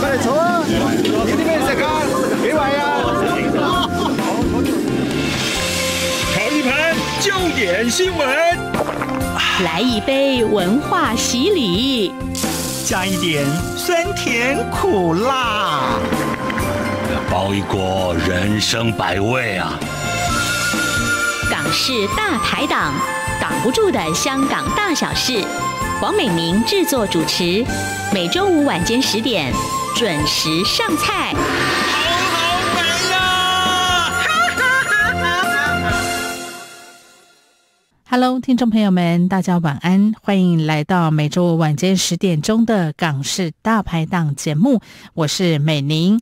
快坐啊！有啲咩食啊？几位啊？烤一盘焦点新闻，来一杯文化洗礼，加一点酸甜苦辣，包一锅人生百味啊！港式大排档，挡不住的香港大小事。黄美玲制作主持，每周五晚间十点准时上菜。好好美呀！Hello，听众朋友们，大家晚安，欢迎来到每周五晚间十点钟的港式大排档节目，我是美玲。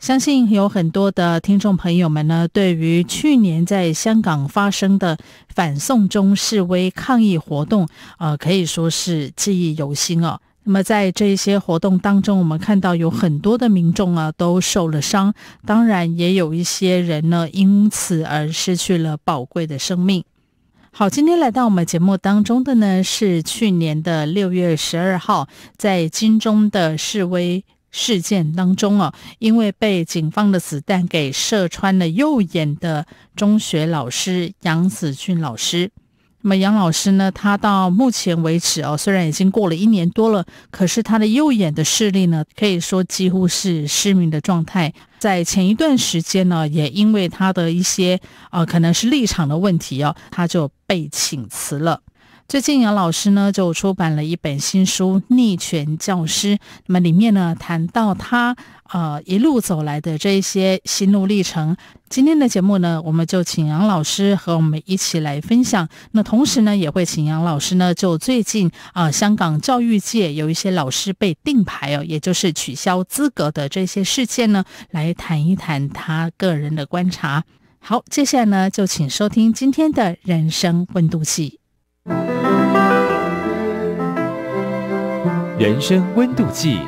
相信有很多的听众朋友们呢，对于去年在香港发生的反送中示威抗议活动，呃，可以说是记忆犹新哦。那么在这些活动当中，我们看到有很多的民众啊都受了伤，当然也有一些人呢因此而失去了宝贵的生命。好，今天来到我们节目当中的呢是去年的六月十二号，在金钟的示威。事件当中啊，因为被警方的子弹给射穿了右眼的中学老师杨子俊老师。那么杨老师呢，他到目前为止哦，虽然已经过了一年多了，可是他的右眼的视力呢，可以说几乎是失明的状态。在前一段时间呢，也因为他的一些呃，可能是立场的问题哦，他就被请辞了。最近杨老师呢就出版了一本新书《逆权教师》，那么里面呢谈到他呃一路走来的这一些心路历程。今天的节目呢，我们就请杨老师和我们一起来分享。那同时呢，也会请杨老师呢就最近啊、香港教育界有一些老师被定牌哦，也就是取消资格的这些事件呢，来谈一谈他个人的观察。好，接下来呢就请收听今天的人生温度计。人生温度计，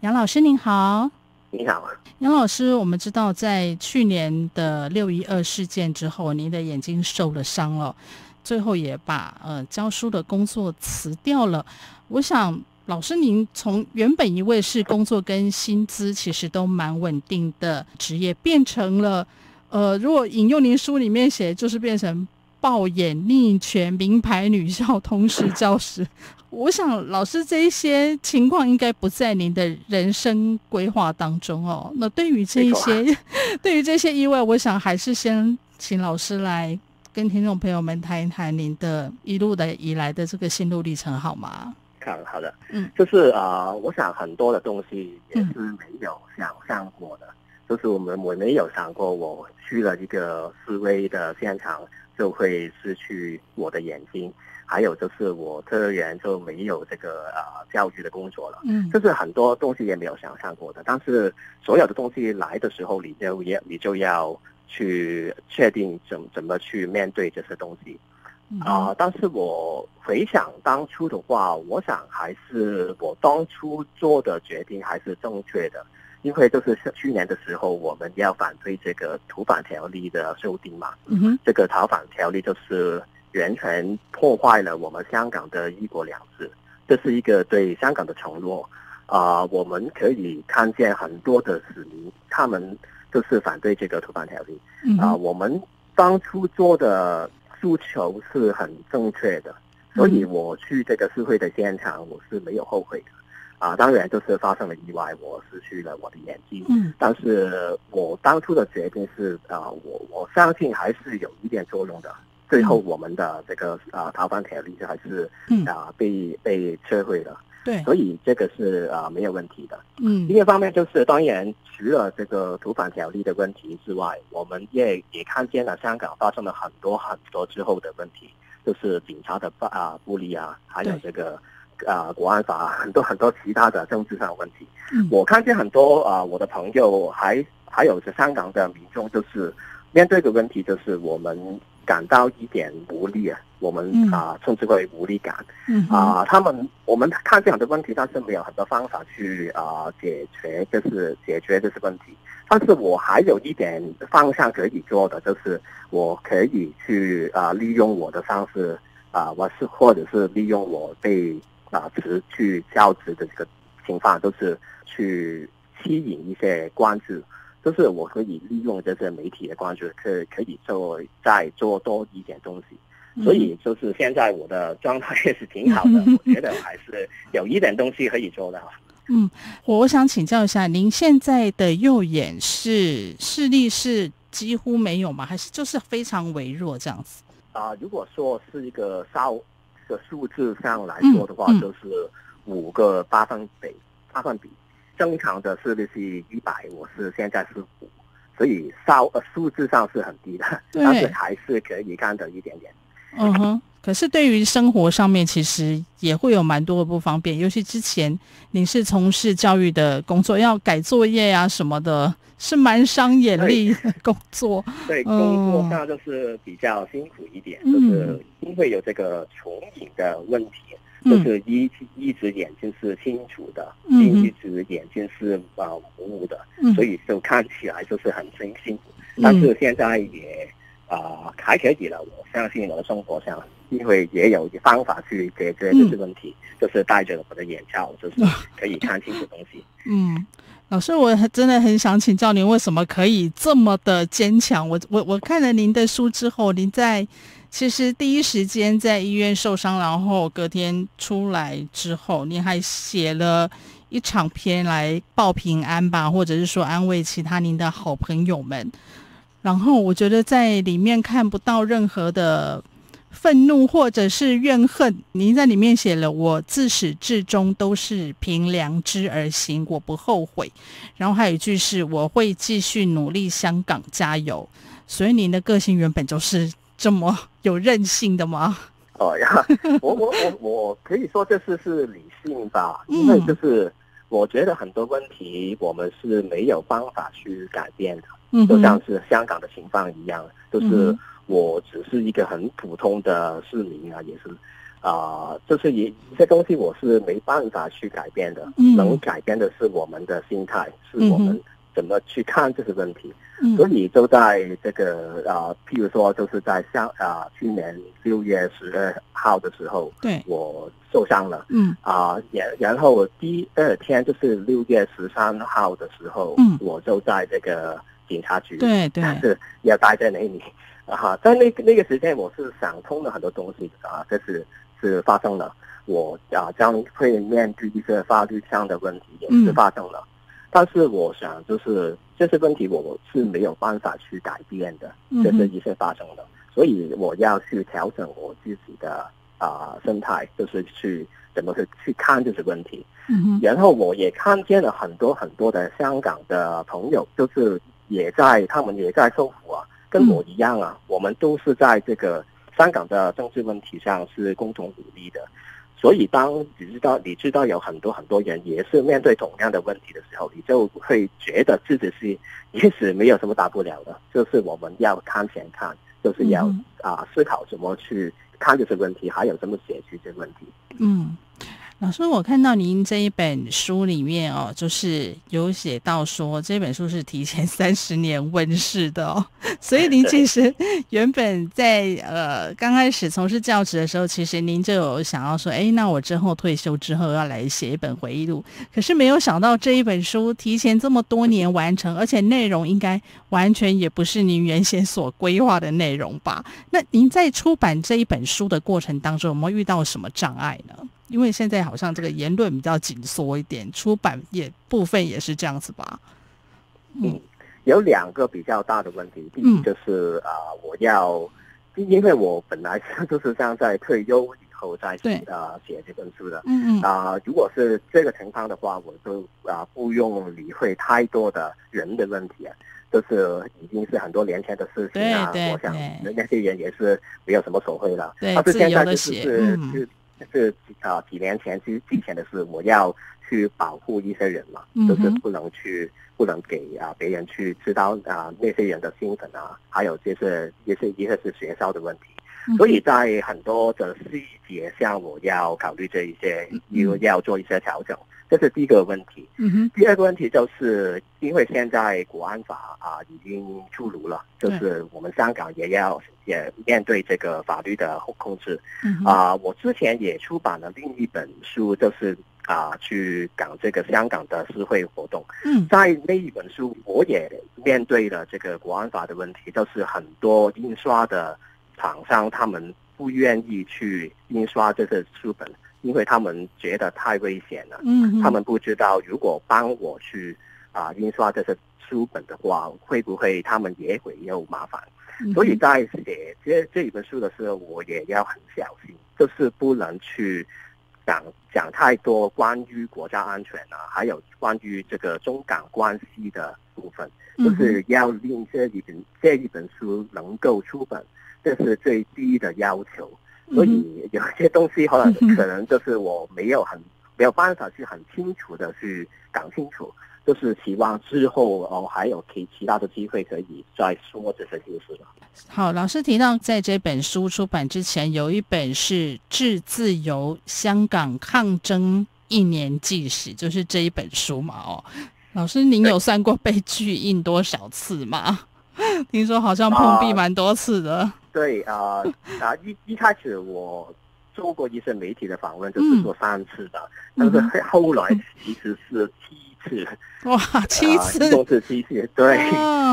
杨老师您好，你好，杨老师，我们知道在去年的六一二事件之后，您的眼睛受了伤了，最后也把呃教书的工作辞掉了。我想，老师您从原本一位是工作跟薪资其实都蛮稳定的职业，变成了呃，如果引用您书里面写，就是变成。暴眼逆权名牌女校同时教师，我想老师这一些情况应该不在您的人生规划当中哦。那对于这一些，对于这些意外，我想还是先请老师来跟听众朋友们谈一谈您的一路的以来的这个心路历程，好吗？好好的，嗯，就是呃，我想很多的东西也是没有想象过的，就是我们我没有想过，我去了一个示威的现场。就会失去我的眼睛，还有就是我个人就没有这个呃教育的工作了，嗯，就是很多东西也没有想象过的。但是所有的东西来的时候，你就也你就要去确定怎怎么去面对这些东西啊、呃。但是我回想当初的话，我想还是我当初做的决定还是正确的。因为就是去年的时候，我们要反对这个逃犯条例的修订嘛。嗯哼，这个逃犯条例就是完全破坏了我们香港的一国两制，这是一个对香港的承诺。啊、呃，我们可以看见很多的市民，他们就是反对这个逃犯条例。嗯啊、呃，我们当初做的诉求是很正确的，所以我去这个示威的现场，我是没有后悔的。啊，当然就是发生了意外，我失去了我的眼睛。嗯，但是我当初的决定是啊，我我相信还是有一点作用的。最后我们的这个啊逃犯条例还是啊被被撤回了。对，所以这个是啊没有问题的。嗯，另一方面就是当然除了这个逃犯条例的问题之外，我们也也看见了香港发生了很多很多之后的问题，就是警察的啊不利啊，还有这个。啊，国安法 很多很多其他的政治上的问题，嗯，我看见很多啊，我的朋友还还有是香港的民众，就是面对的问题，就是我们感到一点无力啊，我们啊称之为无力感，嗯啊，他们我们看见很多问题，但是没有很多方法去啊解决，就是解决这些问题。但是我还有一点方向可以做的，就是我可以去啊利用我的方式啊，我是或者是利用我被。啊辞去教职的这个情况，都是去吸引一些关注，就是我可以利用这些媒体的关注，可可以做再做多一点东西。所以就是现在我的状态也是挺好的，我觉得还是有一点东西可以做的。嗯，我我想请教一下，您现在的右眼是视力是几乎没有吗？还是就是非常微弱这样子？啊，如果说是一个稍的数字上来说的话，就是五个八分比，八分比。正常的视力是一百，我是现在是五，所以稍呃数字上是很低的，但是还是可以看到一点点。嗯哼，可是对于生活上面，其实也会有蛮多的不方便。尤其之前您是从事教育的工作，要改作业呀什么的，是蛮伤眼力的 工作。对，工作上就是比较辛苦一点，就是因为有这个重影的问题，就是一一只眼睛是清楚的，另一只眼睛是啊模糊的，所以就看起来就是很辛辛苦。但是现在也。啊，还可以了。我相信我的生活上，因为也有方法去解决这些问题，就是戴着我的眼罩，就是可以看清楚东西。嗯，老师，我真的很想请教您，为什么可以这么的坚强？我我我看了您的书之后，您在其实第一时间在医院受伤，然后隔天出来之后，您还写了一场篇来报平安吧，或者是说安慰其他您的好朋友们。然后我觉得在里面看不到任何的愤怒或者是怨恨。您在里面写了：“我自始至终都是凭良知而行，我不后悔。”然后还有一句是：“我会继续努力，香港加油。”所以您的个性原本就是这么有韧性的吗？哦 呀，我我我我可以说这是是理性吧，因为就是我觉得很多问题我们是没有方法去改变的。就像是香港的情况一样，就是我只是一个很普通的市民啊，也是啊，就是一一些东西我是没办法去改变的，能改变的是我们的心态，是我们怎么去看这些问题。所以就在这个啊，譬如说，就是在香啊，去年六月十二号的时候，对，我受伤了，嗯。啊，然然后第二天就是六月十三号的时候，嗯，我就在这个。警察局对对，是要待在那里啊！在那那个时间，我是想通了很多东西啊，这是是发生了，我啊将会面对一些法律上的问题，也是发生了。但是我想，就是这些问题我是没有办法去改变的，这是一些发生的，所以我要去调整我自己的啊生态，就是去怎么去去看这些问题。嗯然后我也看见了很多很多的香港的朋友，就是。也在，他们也在受苦啊，跟我一样啊，我们都是在这个香港的政治问题上是共同努力的，所以当你知道你知道有很多很多人也是面对同样的问题的时候，你就会觉得自己是 也许没有什么大不了的，就是我们要看前看，就是要啊思考怎么去看这些问题，还有怎么解决这些问题。嗯。老师，我看到您这一本书里面哦，就是有写到说这本书是提前 三十年问世的哦，所以您其实原本在呃刚开始从事教职的时候，其实您就有想要说，哎，那我之后退休之后要来写一本回忆录，可是没有想到这一本书提前这么多年完成，而且内容应该完全也不是您原先所规划的内容吧？那您在出版这一本书的过程当中，有没有遇到什么障碍呢？因为现在好像这个言论比较紧缩一点，出版也部分也是这样子吧。嗯，有两个比较大的问题，第一就是啊，我要，因为我本来就是像在退休以后再啊写这本书的。嗯嗯。啊，如果是这个情况的话，我就啊不用理会太多的人的问题啊，就是已经是很多年前的事情啊。我想那些人也是没有什么所谓了。对，但是现在就是是。是啊，几年前其实之前的事，我要去保护一些人嘛，就是不能去，不能给啊别人去知道啊那些人的身份啊，还有就是一些一个是学校的问题，所以在很多的细节上，我要考虑这一些，又要做一些调整。这是第一个问题。嗯哼，第二个问题就是因为现在国安法啊已经出炉了，就是我们香港也要也面对这个法律的控制。嗯啊，我之前也出版了另一本书，就是啊去讲这个香港的社会活动。嗯，在那一本书，我也面对了这个国安法的问题，就是很多印刷的厂商他们不愿意去印刷这个书本。因为他们觉得太危险了，嗯，他们不知道如果帮我去啊印刷这些书本的话，会不会他们也会有麻烦？所以在写这这一本书的时候，我也要很小心，就是不能去讲讲太多关于国家安全啊，还有关于这个中港关系的部分，就是要令这一本这一本书能够出本，这是最低的要求。所以有些东西可能可能就是我没有很没有办法去很清楚的去讲清楚，就是希望之后哦还有其其他的机会可以再说这些故事了。好，老师提到在这本书出版之前，有一本是《致自由：香港抗争一年纪史》，就是这一本书嘛。哦，老师您有算过被拒印多少次吗？听说好像碰壁蛮多次的。对啊 啊一一开始我做过一些媒体的访问，就是做三次的，但是 后来其实是七次。哇，七次都是七次，对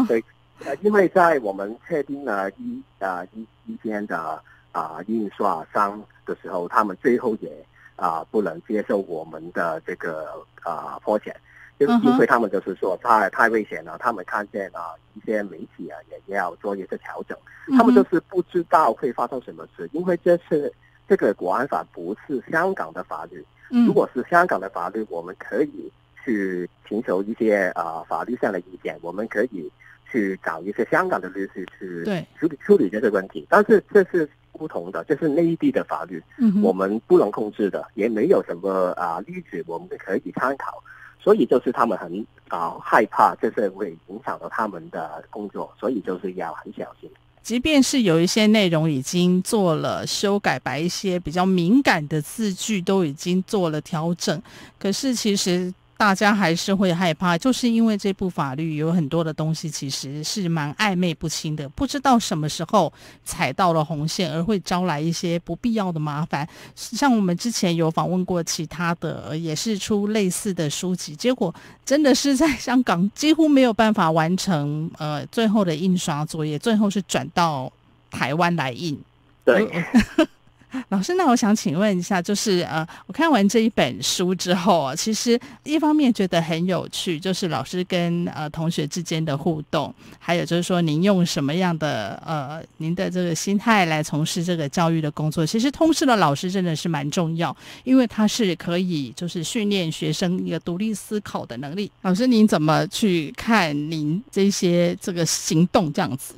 对。呃，因为在我们确定了一啊一一间的啊印刷商的时候，他们最后也啊不能接受我们的这个啊破钱。就是因为他们就是说太太危险了，他们看见啊一些媒体啊也要做一些调整，他们就是不知道会发生什么事，因为这是这个国安法不是香港的法律，如果是香港的法律，我们可以去寻求一些啊法律上的意见，我们可以去找一些香港的律师去处理处理这个问题，但是这是不同的，这是内地的法律，我们不能控制的，也没有什么啊例子我们可以参考。所以就是他们很啊害怕，这是会影响到他们的工作，所以就是要很小心。即便是有一些内容已经做了修改，把一些比较敏感的字句都已经做了调整，可是其实。大家还是会害怕，就是因为这部法律有很多的东西其实是蛮暧昧不清的，不知道什么时候踩到了红线，而会招来一些不必要的麻烦。像我们之前有访问过其他的，也是出类似的书籍，结果真的是在香港几乎没有办法完成 呃最后的印刷作业，最后是转到台湾来印。对。老师，那我想请问一下，就是呃，我看完这一本书之后啊，其实一方面觉得很有趣，就是老师跟呃同学之间的互动，还有就是说您用什么样的呃您的这个心态来从事这个教育的工作。其实通识的老师真的是蛮重要，因为他是可以就是训练学生一个独立思考的能力。老师，您怎么去看您这些这个行动这样子？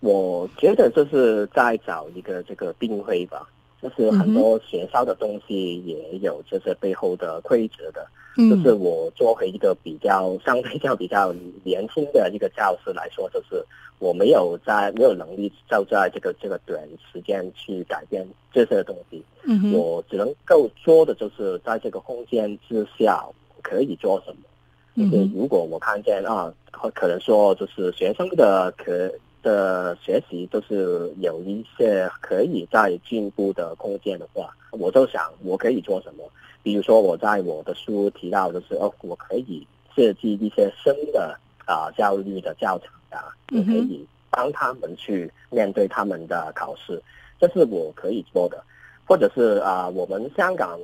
我觉得就是在找一个这个定位吧。就是很多学校的东西也有这些背后的规则的，就是我作为一个比较相对较比较年轻的一个教师来说，就是我没有在没有能力就在这个这个短时间去改变这些东西，我只能够做的就是在这个空间之下可以做什么。就是如果我看见啊，可能说就是学生的可。的学习都是有一些可以在进步的空间的话，我就想我可以做什么？比如说我在我的书提到的是哦，我可以设计一些新的啊教育的教材啊，我可以帮他们去面对他们的考试，这是我可以做的。或者是啊，我们香港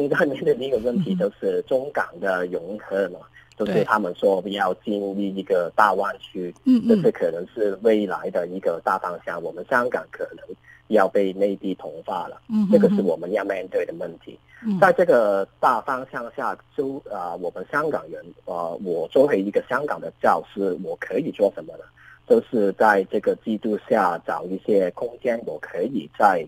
正在面对的一个问题就是中港的融合嘛。就是他们说要进入一个大湾区，嗯这是可能是未来的一个大方向。我们香港可能要被内地同化了，嗯这个是我们要面对的问题。在这个大方向下，就啊，我们香港人啊，我作为一个香港的教师，我可以做什么呢？就是在这个制度下找一些空间，我可以在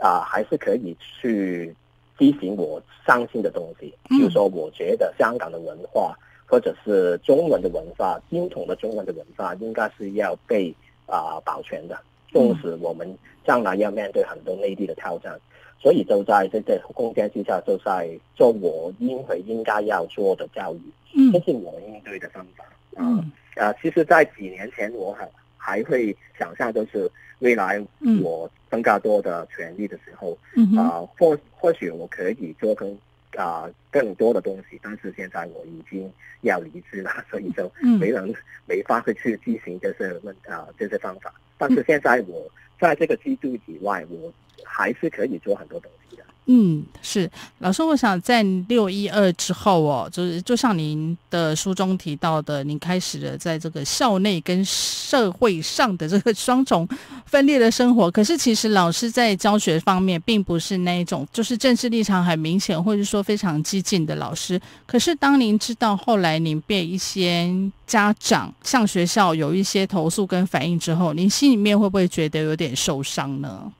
啊，还是可以去进行我伤心的东西。比如说，我觉得香港的文化。或者是中文的文化，精统的中文的文化，应该是要被啊保全的。纵使我们将来要面对很多内地的挑战，所以就在这个空间之下，就在做我应会应该要做的教育，嗯这是我应对的方法啊。嗯啊，其实，在几年前，我还还会想象，就是未来嗯我更加多的权利的时候，啊，或或许我可以做更啊更多的东西，但是现在我已经要离职了，所以就嗯没能没法会去进行这些问啊这些方法。但是现在我在这个制度以外，我还是可以做很多东西的。嗯，是老师，我想在六一二之后哦，就是就像您的书中提到的，您开始了在这个校内跟社会上的这个双重分裂的生活。可是其实老师在教学方面，并不是那一种就是政治立场很明显，或者说非常激进的老师。可是当您知道后来您被一些家长向学校有一些投诉跟反应之后，您心里面会不会觉得有点受伤呢？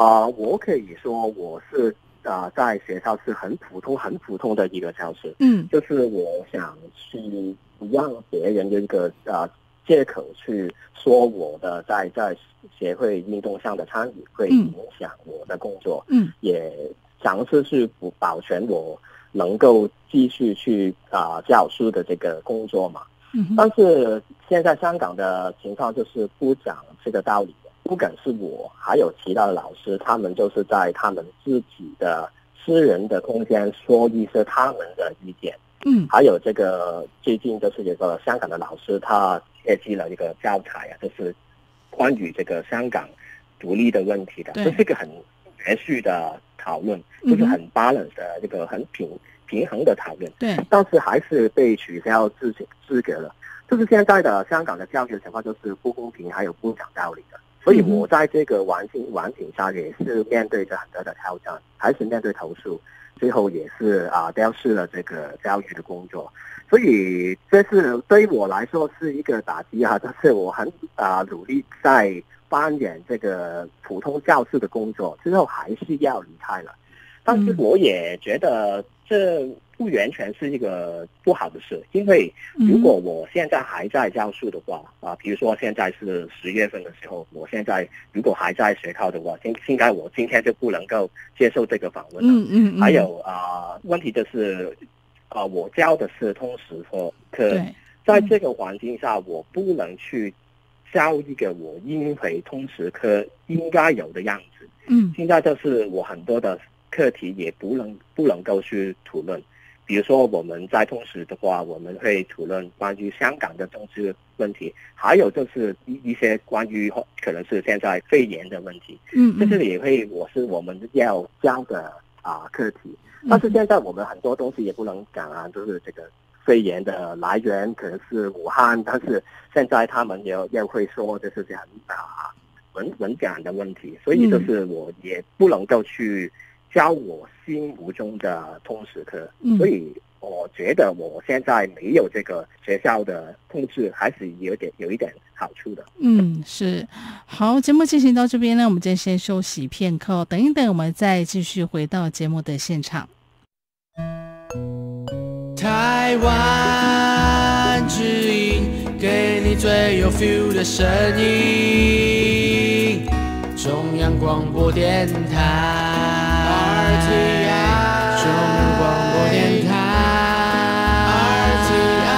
啊、我可以说我是啊、在学校是很普通、很普通的一个教师，嗯。就是我想去不让别人有一个啊、借口去说我的在在协会运动上的参与会嗯。影响我的工作，嗯。也尝试去保保全我能够继续去啊、教书的这个工作嘛。嗯但是现在香港的情况就是不讲这个道理的，不管是我还有其他的老师，他们就是在他们自己的私人的空间说一些他们的意见。嗯还有这个最近就是有个香港的老师，他设计了一个教材啊，就是关于这个香港独立的问题的，这是一个很连续的讨论，就是很 balance 的这个很平平衡的讨论。对，但是还是被取消资资格了。就是现在的香港的教学情况就是不公平，还有不讲道理的。所以我在这个环境环境下也是面对着很多的挑战，还是面对投诉，最后也是啊丢失了这个教育的工作。所以这是对于我来说是一个打击啊，但是我很啊努力在扮演这个普通教师的工作，之后还是要离开了。但是嗯我也觉得这不完全是一个不好的事，因为嗯。如果我现在还在教书的话，啊，比如说现在是十月份的时候，我现在如果还在学校的话，应应该我今天就不能够接受这个访问了。嗯嗯嗯，还有啊、问题就是，啊、我教的是通识科，课，对，在这个环境下，我不能去教一个我因为通识科应该有的样子。嗯。现在就是我很多的课题也不能不能够去讨论，比如说我们在通识的话，我们会讨论关于香港的政治问题，还有就是一一些关于可能是现在肺炎的问题，嗯嗯，这是也会我是我们要教的啊课题。嗯。但是现在我们很多东西也不能讲啊，就是这个肺炎的来源可能是武汉，但是现在他们也也会说这是很啊文文感的问题，所以就是我也不能够去教我心目中的通识课，嗯所以我觉得我现在没有这个学校的控制，还是有点有一点好处的。嗯，是好，节目进行到这边呢，我们就先休息片刻，等一等，我们再继续回到节目的现场。台湾之音，给你最有 feel 的声音。中央广播电台，RTI，中央广播电台，RTI。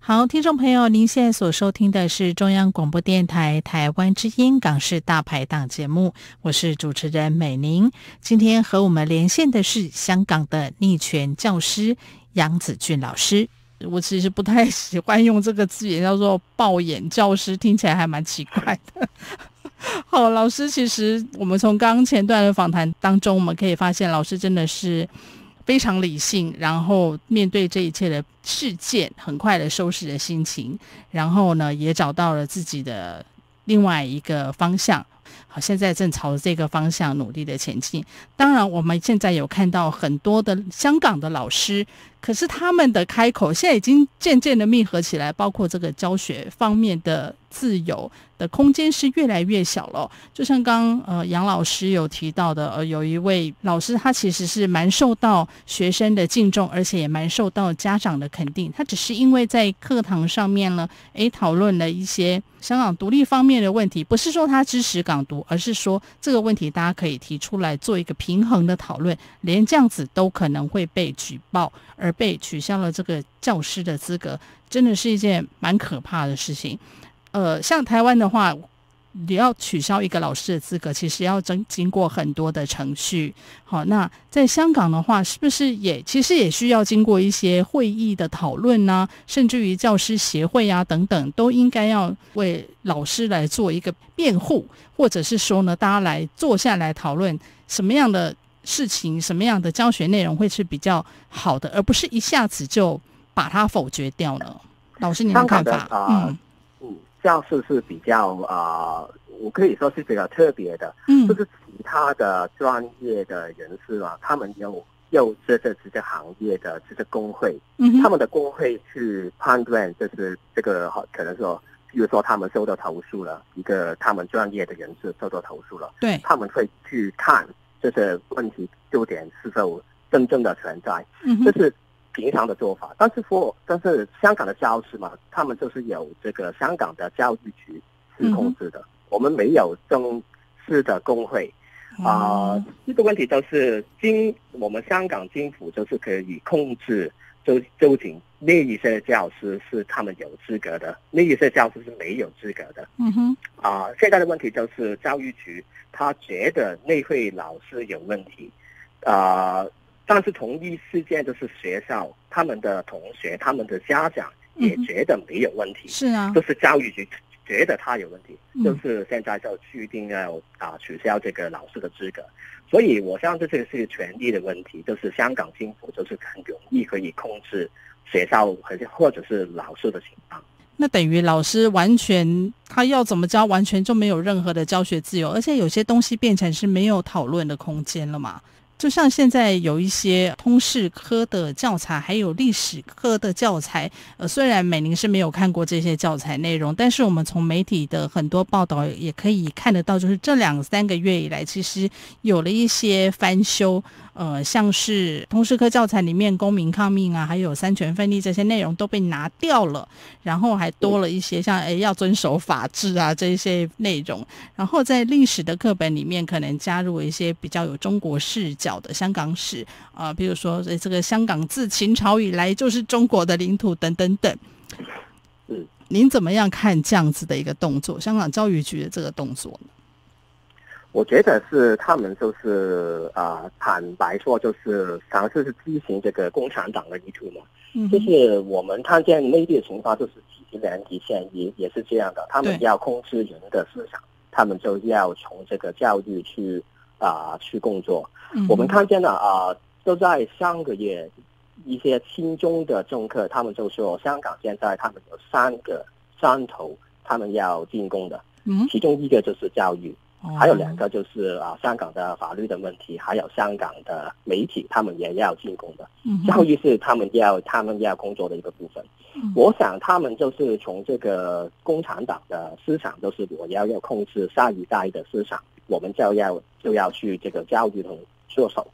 好，听众朋友，您现在所收听的是中央广播电台台湾之音港式大排档节目，我是主持人美玲。今天和我们连线的是香港的逆权教师杨子俊老师。我其实不太喜欢用这个字眼，叫做“暴眼教师”，听起来还蛮奇怪的。好，老师，其实我们从刚刚前段的访谈当中，我们可以发现，老师真的是非常理性，然后面对这一切的事件，很快的收拾了心情，然后呢，也找到了自己的另外一个方向。好，现在正朝着这个方向努力的前进。当然，我们现在有看到很多的香港的老师，可是他们的开口现在已经渐渐的密合起来，包括这个教学方面的自由的空间是越来越小了。就像刚呃杨老师有提到的，呃有一位老师，他其实是蛮受到学生的敬重，而且也蛮受到家长的肯定。他只是因为在课堂上面呢，诶讨论了一些香港独立方面的问题，不是说他支持港独，而是说这个问题大家可以提出来做一个平衡的讨论。连这样子都可能会被举报，而被取消了这个教师的资格。真的是一件蛮可怕的事情，呃，像台湾的话，你要取消一个老师的资格，其实要经经过很多的程序。好，那在香港的话，是不是也其实也需要经过一些会议的讨论呢？甚至于教师协会啊等等，都应该要为老师来做一个辩护，或者是说呢，大家来坐下来讨论什么样的事情，什么样的教学内容会是比较好的，而不是一下子就。把它否决掉了，老师，您的看法？嗯嗯，教室是比较啊，我可以说是比较特别的，嗯，就是其他的专业的人士啊，他们有有这个这个行业的这个工会，嗯，他们的工会去判断，就是这个可能说，比如说他们收到投诉了，一个他们专业的人士收到投诉了，对，他们会去看这些问题丢点是否真正的存在，这，是。平常的做法，但是说，但是香港的教师嘛，他们就是有这个香港的教育局是控制的，我们没有正式的工会啊。这个问题就是经我们香港政府就是可以控制，究究竟那一些教师是他们有资格的，那一些教师是没有资格的。嗯哼。啊，现在的问题就是教育局他觉得那会老师有问题，啊。但是同一事件就是学校，他们的同学、他们的家长也觉得没有问题，是啊，都是教育局觉得他有问题，就是现在就决定要啊取消这个老师的资格。所以我相信这个是权力的问题，就是香港政府就是很容易可以控制学校或者或者是老师的情况。那等于老师完全他要怎么教，完全就没有任何的教学自由，而且有些东西变成是没有讨论的空间了嘛。就像现在有一些通识科的教材，还有历史科的教材，呃，虽然美玲是没有看过这些教材内容，但是我们从媒体的很多报道也可以看得到，就是这两三个月以来，其实有了一些翻修。呃，像是通识课教材里面公民抗命啊，还有三权分立这些内容都被拿掉了，然后还多了一些像诶要遵守法治啊这些内容。然后在历史的课本里面，可能加入一些比较有中国视角的香港史啊，比如说这个香港自秦朝以来就是中国的领土等等等。您怎么样看这样子的一个动作？香港教育局的这个动作呢？我觉得是他们就是啊，坦白说就是尝试是执行这个共产党的意图嘛。嗯，就是我们看见内地的情况，就是几十年以前也也是这样的，他们要控制人的思想，他们就要从这个教育去啊去工作。我们看见了啊，就在上个月一些亲中的政客，他们就说香港现在他们有三个山头，他们要进攻的。嗯，其中一个就是教育。还有两个就是啊，香港的法律的问题，还有香港的媒体，他们也要进攻的。教育是他们要他们要工作的一个部分。我想他们就是从这个共产党的思想，就是我要要控制下一代的思想，我们就要就要去这个教育中着手。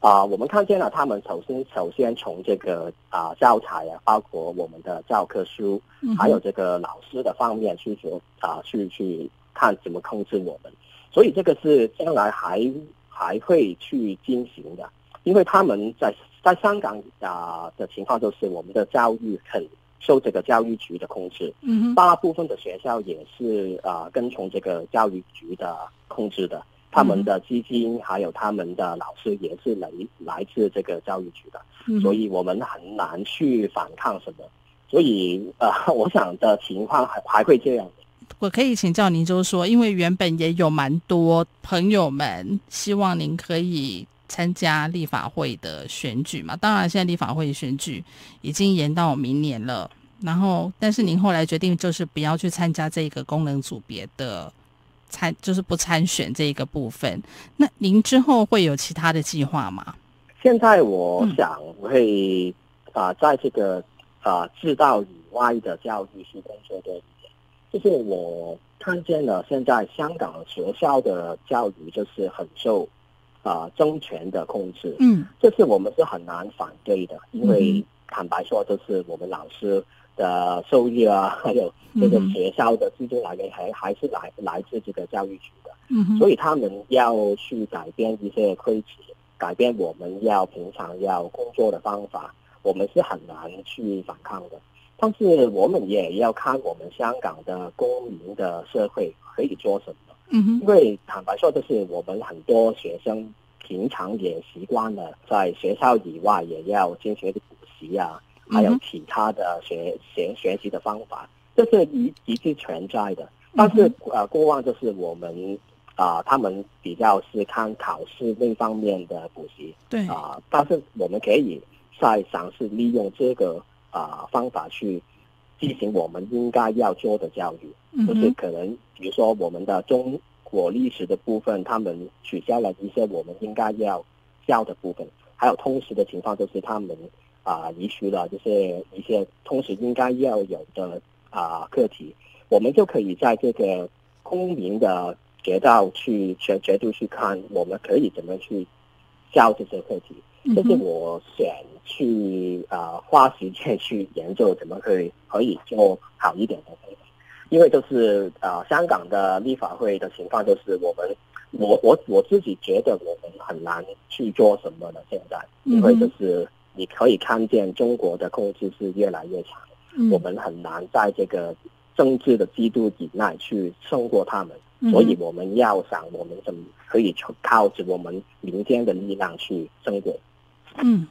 啊，我们看见了他们首先首先从这个啊教材啊，包括我们的教科书，还有这个老师的方面去做啊，去去看怎么控制我们。所以这个是将来还还会去进行的，因为他们在在香港啊的情况就是我们的教育很受这个教育局的控制，嗯大部分的学校也是啊跟从这个教育局的控制的，他们的基金还有他们的老师也是来来自这个教育局的，所以我们很难去反抗什么，所以呃我想的情况还还会这样。我可以请教您，就是说，因为原本也有蛮多朋友们希望您可以参加立法会的选举嘛。当然，现在立法会选举已经延到明年了。然后，但是您后来决定就是不要去参加这个功能组别的参，就是不参选这一个部分。那您之后会有其他的计划吗？现在我想会啊，在这个啊制造以外的教育系工作多一点。就是我看见了现在香港学校的教育就是很受啊政权的控制，嗯，这是我们是很难反对的，因为嗯坦白说，就是我们老师的收益啊，还有这个学校的资金来源还还是来来自这个教育局的。嗯，所以他们要去改变一些规矩，改变我们要平常要工作的方法，我们是很难去反抗的。但是我们也要看我们香港的公民的社会可以做什么，嗯哼。因为坦白说，就是我们很多学生平常也习惯了在学校以外也要进行补习啊，还有其他的学学学习的方法，这是一一直存在的。但是呃，过往就是我们啊、他们比较是看考试那方面的补习对，啊、但是我们可以再尝试利用这个啊、方法去进行我们应该要做的教育。嗯就是，可能比如说我们的中国历史的部分，他们取消了一些我们应该要教的部分，还有通识的情况就是他们啊、移除了这些一些通识应该要有的啊、课题，我们就可以在这个公民的角度去角角度去看，我们可以怎么去教这些课题。这是我想去啊、花时间去研究怎么可以可以做好一点的方法，因为就是啊、香港的立法会的情况就是我们我我我自己觉得我们很难去做什么了，现在因为就是你可以看见中国的控制是越来越强，嗯我们很难在这个政治的制度以内去胜过他们。所以我们要想，我们怎么可以靠着我们民间的力量去胜过。嗯，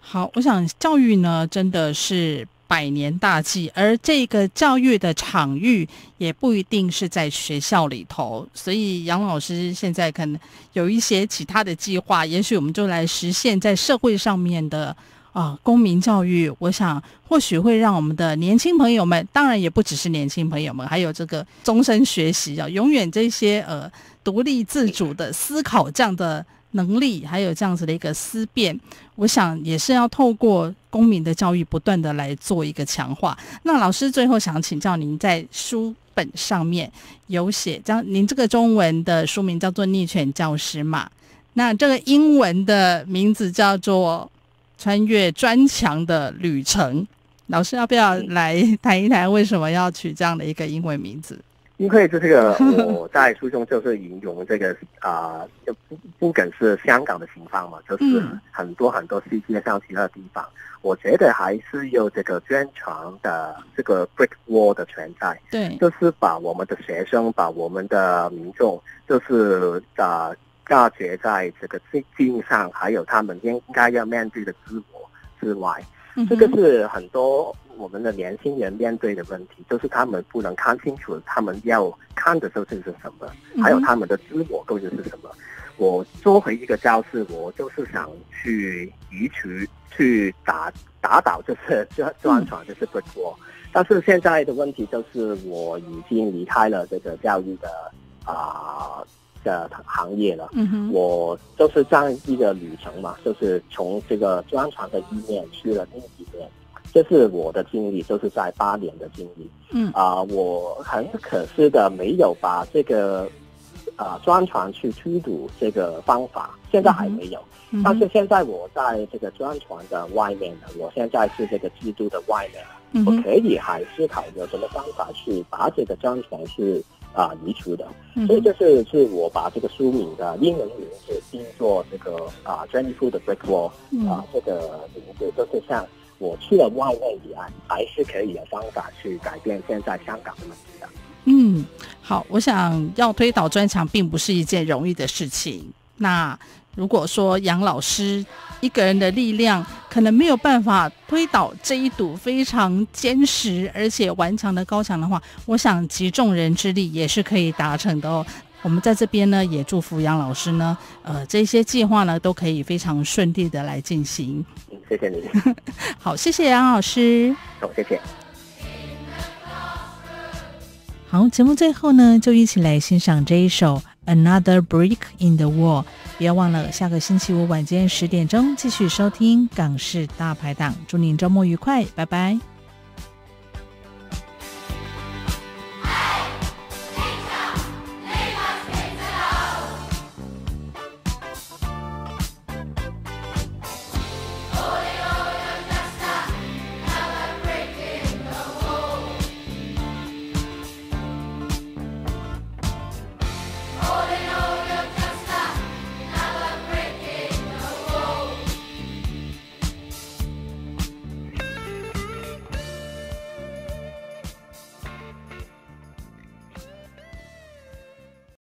好，我想教育呢真的是百年大计，而这个教育的场域也不一定是在学校里头，所以杨老师现在可能有一些其他的计划，也许我们就来实现在社会上面的。啊，公民教育，我想或许会让我们的年轻朋友们，当然也不只是年轻朋友们，还有这个终身学习啊，永远这些呃独立自主的思考这样的能力，还有这样子的一个思辨，我想也是要透过公民的教育，不断的来做一个强化。那老师最后想请教您，在书本上面有写，将您这个中文的书名叫做《逆犬教师》嘛？那这个英文的名字叫做《穿越砖墙的旅程》。老师要不要来谈一谈为什么要取这样的一个英文名字？因为这个我在书中就是引用这个啊，就不不仅是香港的情况嘛，就是嗯很多很多世界上其他地方，我觉得还是有这个宣传的这个 brick wall 的存在。对，就是把我们的学生、把我们的民众，就是啊，大觉在这个经济上，还有他们应该要面对的自我之外，嗯这个是很多我们的年轻人面对的问题，就是他们不能看清楚他们要看的究竟是什么，嗯还有他们的自我究竟是什么。我作为一个教师，我就是想去移除、去打打倒，就是专专传，就是 brick wall。但是现在的问题就是，我已经离开了这个教育的啊、的行业了。嗯哼，我就是这样一个旅程嘛，就是从这个专传的一面去了另一面，这是我的经历，就是在八年的经历。嗯啊、我很可惜的没有把这个啊、专传去推堵这个方法，现在还没有。但是现在我在这个专传的外面呢，我现在是这个制度的外面，我可以还思考有什么方法去把这个专传是啊、移除的。嗯所以这是是我把这个书名的英文名字定做这个啊 Jenny Fu 的 Brick Wall 嗯啊、这个名字，就是像我去了外面以外，还是可以有方法去改变现在香港的问题的。嗯，好，我想要推倒砖墙并不是一件容易的事情。那如果说杨老师一个人的力量可能没有办法推倒这一堵非常坚实而且顽强的高墙的话，我想集众人之力也是可以达成的哦。我们在这边呢，也祝福杨老师呢，呃，这些计划呢都可以非常顺利的来进行。嗯，谢谢你，好，谢谢杨老师。好，谢谢。好，节目最后呢，就一起来欣赏这一首《Another Brick in the Wall》。别忘了下个星期五晚间十点钟继续收听《港式大排档》。祝您周末愉快，拜拜。